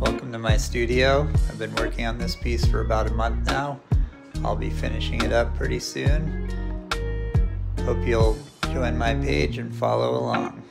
Welcome to my studio. I've been working on this piece for about a month now. I'll be finishing it up pretty soon. Hope you'll join my page and follow along.